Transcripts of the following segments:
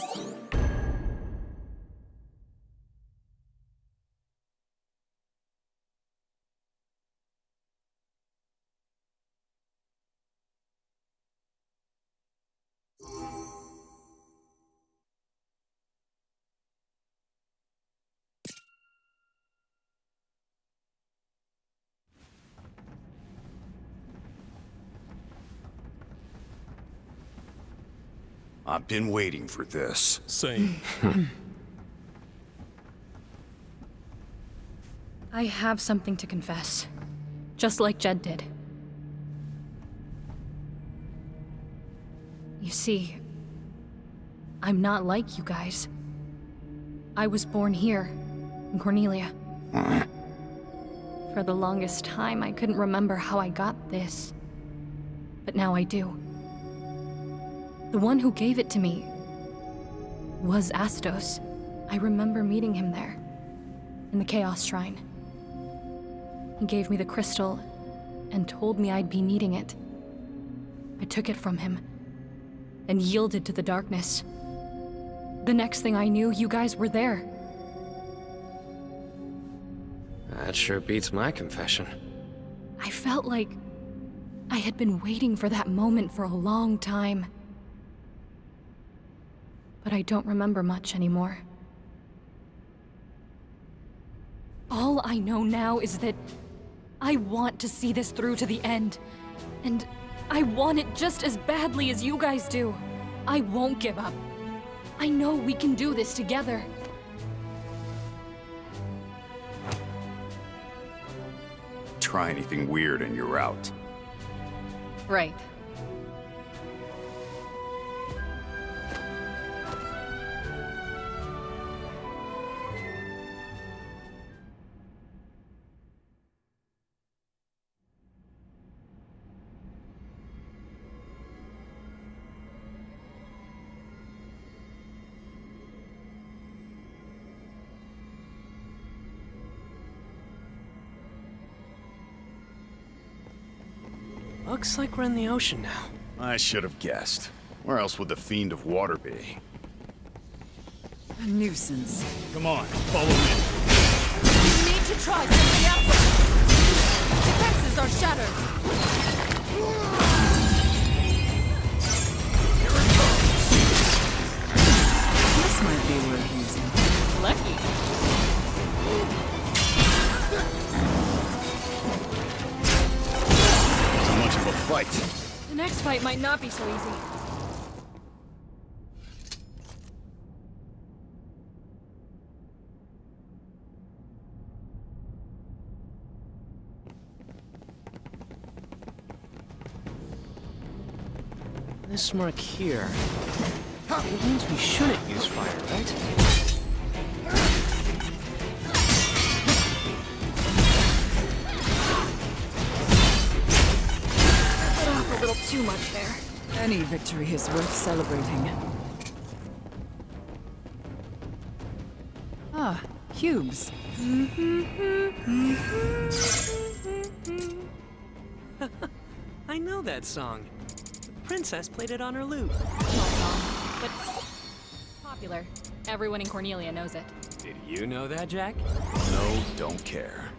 you I've been waiting for this. Same. I have something to confess. Just like Jed did. You see, I'm not like you guys. I was born here, in Cornelia. For the longest time, I couldn't remember how I got this. But now I do. The one who gave it to me was Astos. I remember meeting him there, in the Chaos Shrine. He gave me the crystal and told me I'd be needing it. I took it from him and yielded to the darkness. The next thing I knew, you guys were there. That sure beats my confession. I felt like I had been waiting for that moment for a long time. But I don't remember much anymore. All I know now is that I want to see this through to the end. And I want it just as badly as you guys do. I won't give up. I know we can do this together. Try anything weird and you're out. Right. Looks like we're in the ocean now. I should have guessed. Where else would the Fiend of Water be? A nuisance. Come on, follow me. You need to try something else! Defenses are shattered! This might be worth using. Lucky. Fight. The next fight might not be so easy. This mark here. It means we shouldn't use fire, right? Too much there. Any victory is worth celebrating. Ah, cubes. I know that song. The princess played it on her lute. Small song, but popular. Everyone in Cornelia knows it. Did you know that, Jack? No, don't care.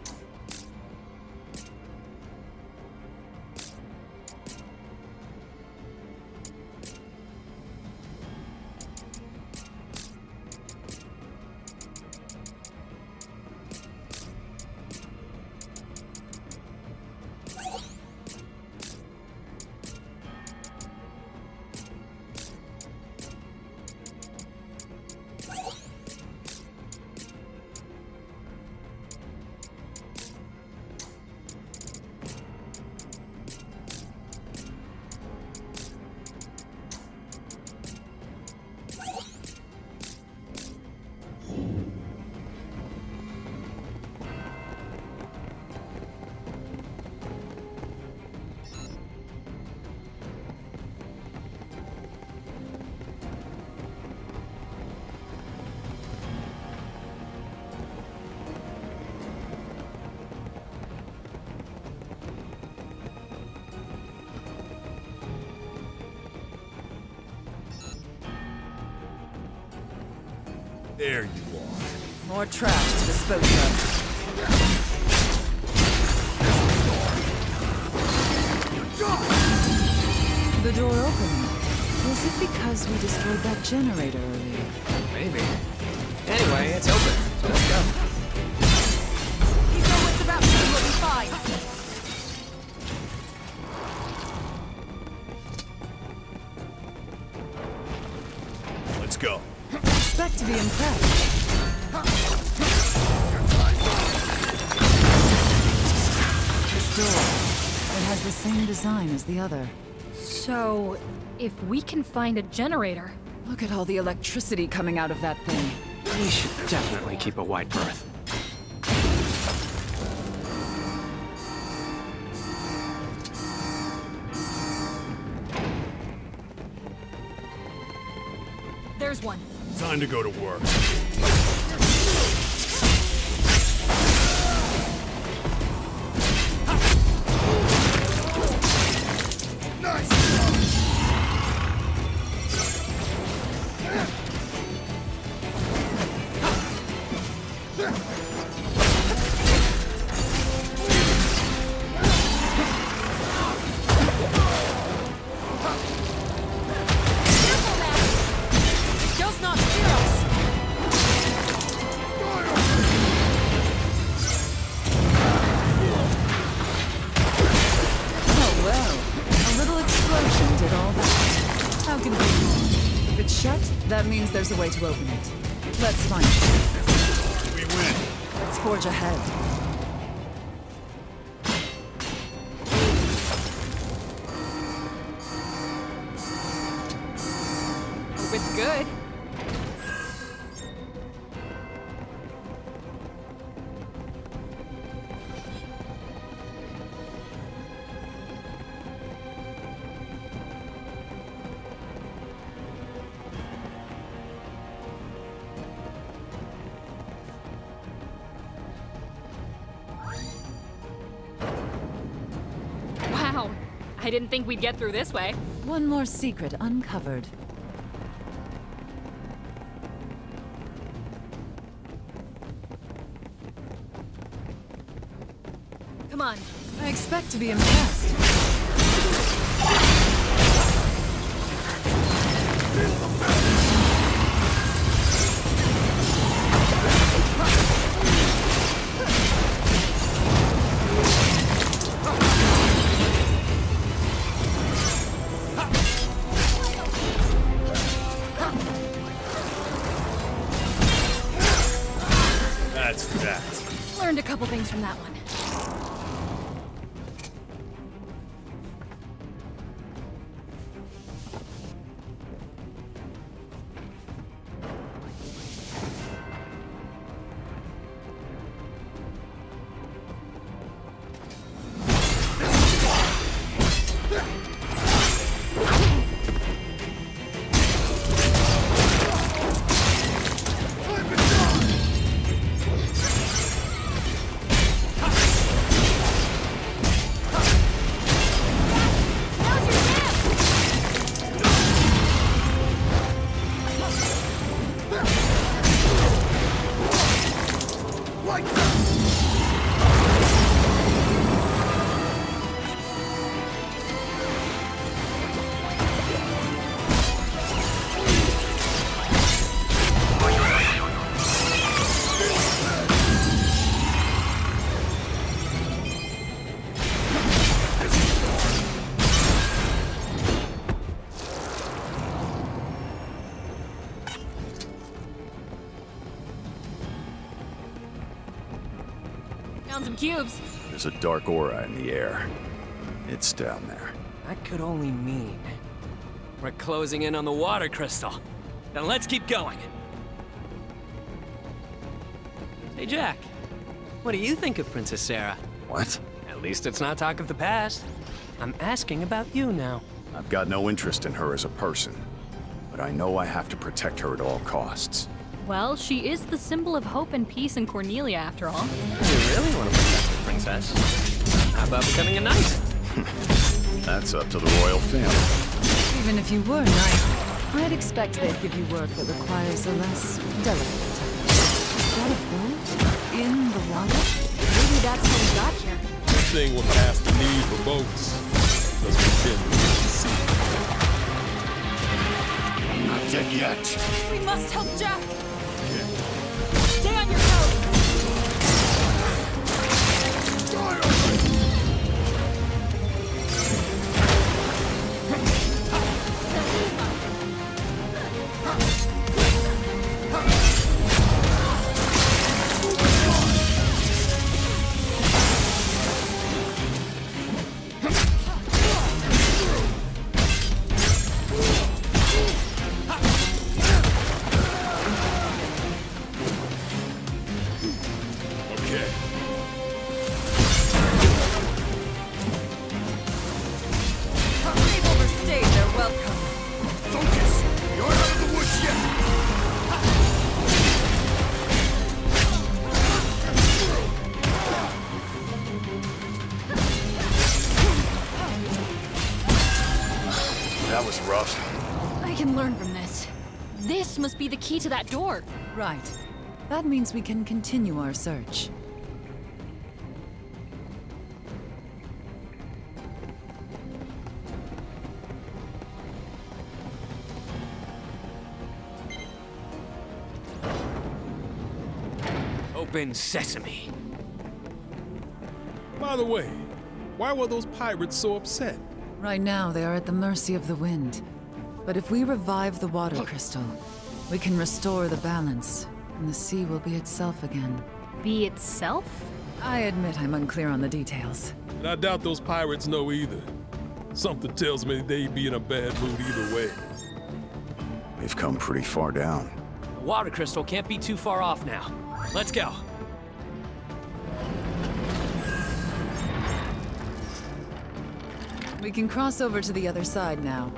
There you are. More trash to dispose of. The door opened. Was it because we destroyed that generator earlier? Maybe. Anyway, it's open, so let's go. You know what's about to be what design as the other. So, if we can find a generator, Look at all the electricity coming out of that thing. We should definitely keep a wide berth. there's one. Time to go to work. That means there's a way to open it. Let's find it. We win. Let's forge ahead. We'd get through this way. One more secret uncovered. Come on. I expect to be impressed. Found some cubes. There's a dark aura in the air. It's down there. That could only mean we're closing in on the water crystal. Then let's keep going. Hey, Jack. What do you think of Princess Sarah? What? At least it's not talk of the past. I'm asking about you now. I've got no interest in her as a person. But I know I have to protect her at all costs. Well, she is the symbol of hope and peace in Cornelia, after all. You really want to protect the princess? How about becoming a knight? That's up to the royal family. Even if you were knight, I'd expect they'd give you work that requires a less delicate Is that a boat? In the water? Maybe that's how we got here. This thing will pass the need for boats. Let's pretend we didn't see. Not dead yet. We must help Jack! This must be the key to that door. Right. That means we can continue our search. Open sesame. By the way, why were those pirates so upset? Right now, they are at the mercy of the wind. But if we revive the water crystal, we can restore the balance, and the sea will be itself again. Be itself? I admit I'm unclear on the details. And I doubt those pirates know either. Something tells me they'd be in a bad mood either way. We've come pretty far down. The water crystal can't be too far off now. Let's go. We can cross over to the other side now.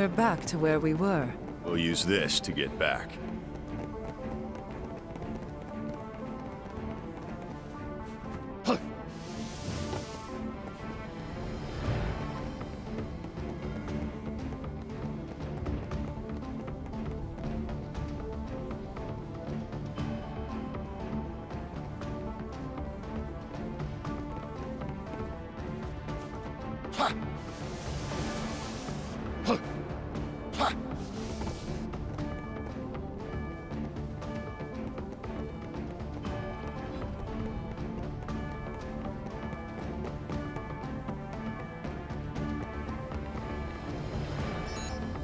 We're back to where we were. We'll use this to get back.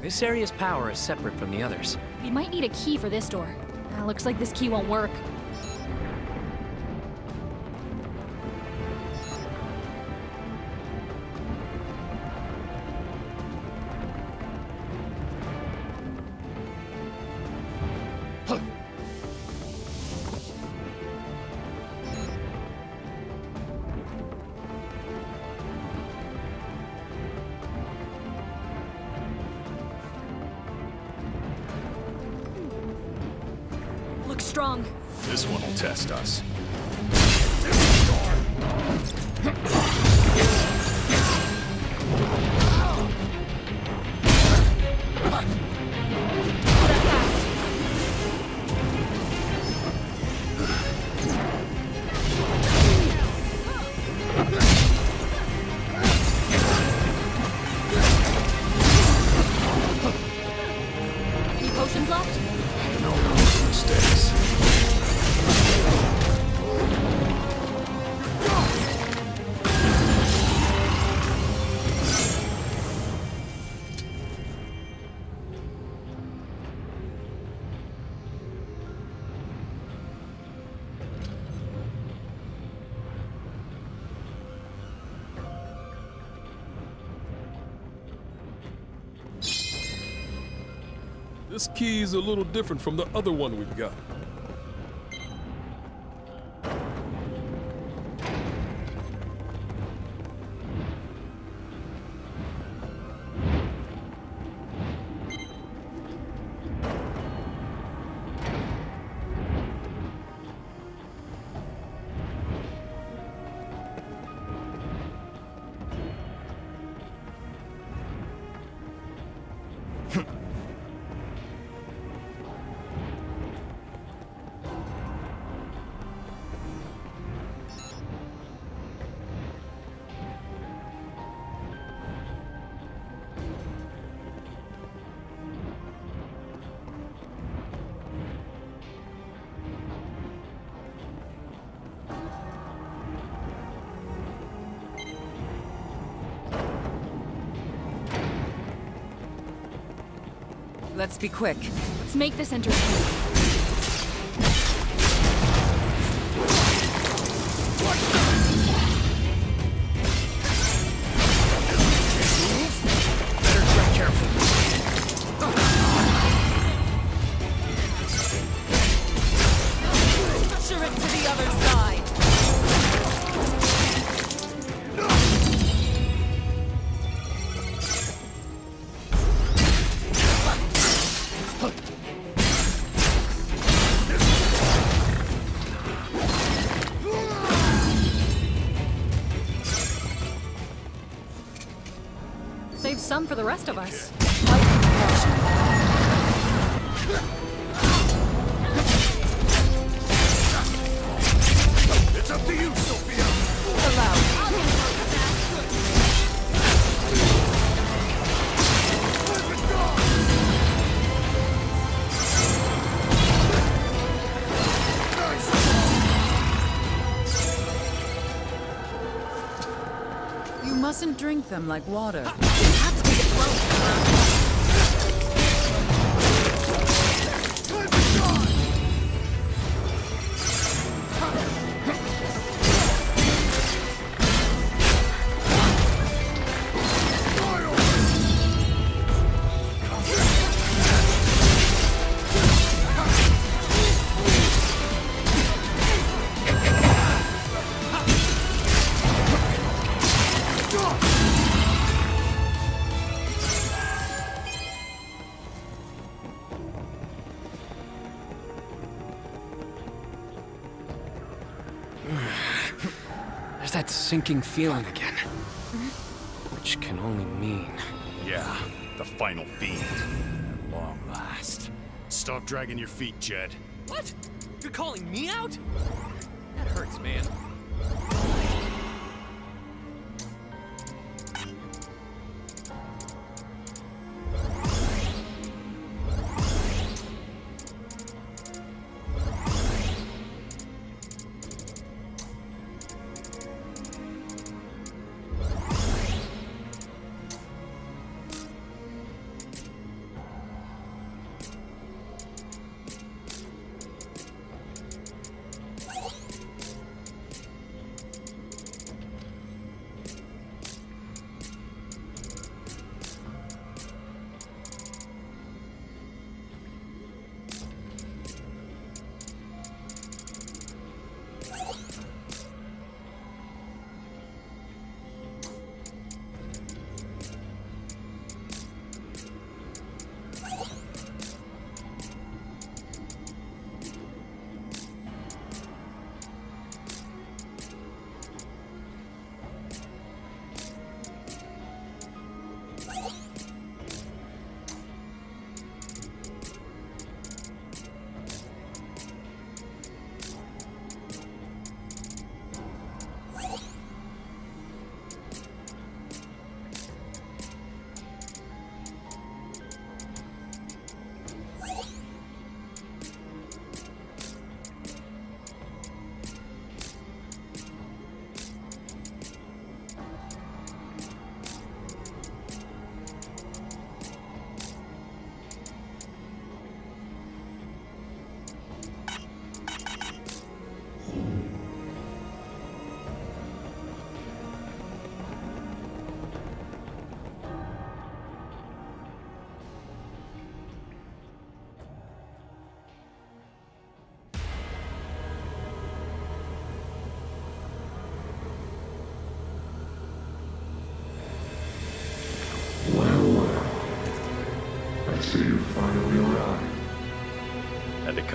This area's power is separate from the others. We might need a key for this door. Ah, looks like this key won't work. Strong. This one will test us. This key's a little different from the other one we've got. Let's be quick. Let's make this entertaining. Some for the rest of us. It's up to you, Sophia! Allow. You mustn't drink them like water. Sinking feeling again. Which can only mean. Yeah, the final fiend. At long last. Stop dragging your feet, Jed. What? You're calling me out? That hurts, man.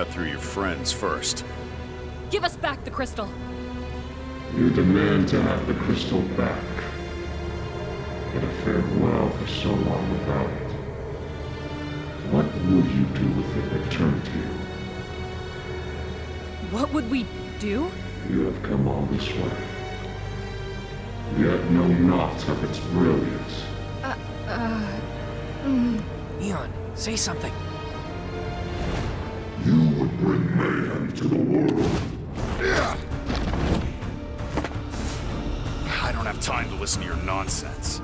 Cut through your friends first. Give us back the crystal. You demand to have the crystal back. It have fared well for so long without it. What would you do with it returned to you? What would we do? You have come all this way. Yet know not of its brilliance. Uh. Uh. Neon, say something. The world. I don't have time to listen to your nonsense.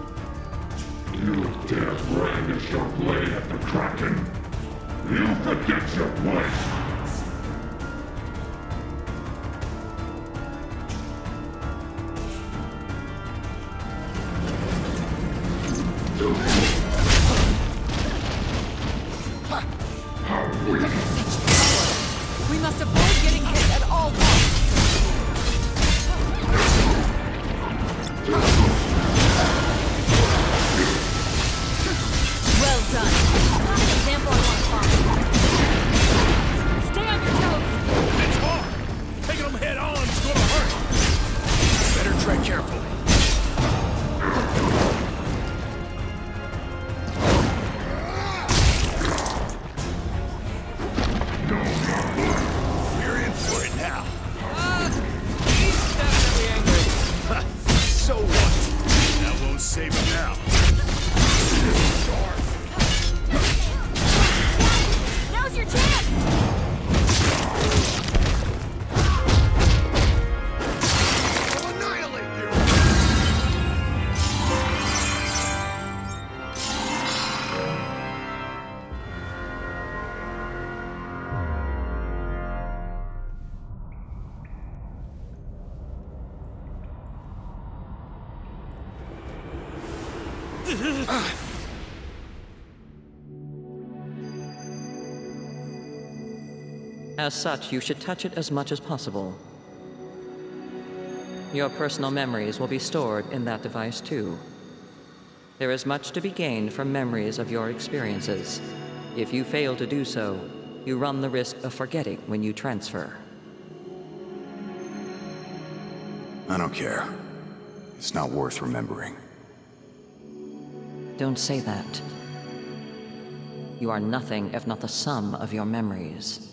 You dare brandish your blade at the Kraken. You forget your place. As such, you should touch it as much as possible. Your personal memories will be stored in that device too. There is much to be gained from memories of your experiences. If you fail to do so, you run the risk of forgetting when you transfer. I don't care. It's not worth remembering. Don't say that. You are nothing if not the sum of your memories.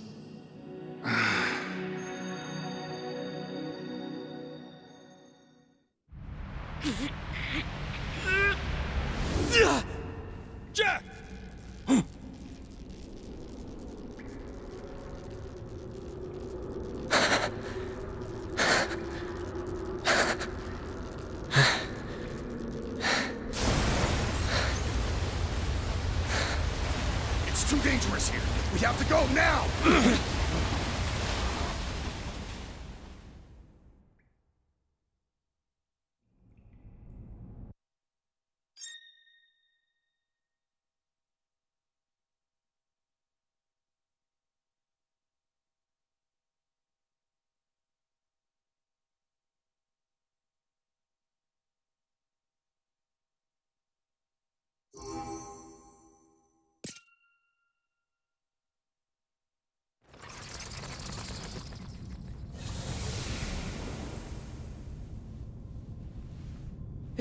Here. We have to go now!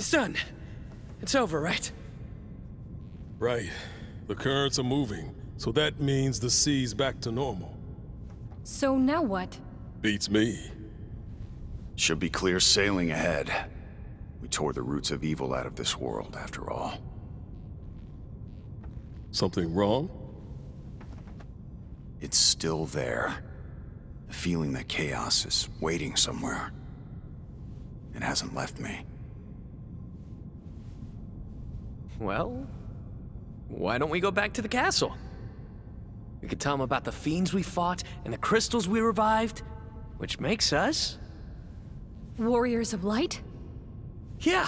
It's done. It's over, right? Right. The currents are moving, so that means the sea's back to normal. So now what? Beats me. Should be clear sailing ahead. We tore the roots of evil out of this world, after all. Something wrong? It's still there. The feeling that chaos is waiting somewhere. It hasn't left me. Well, why don't we go back to the castle? We could tell them about the fiends we fought and the crystals we revived, which makes us, Warriors of Light? yeah,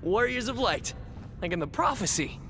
warriors of light, like in the prophecy.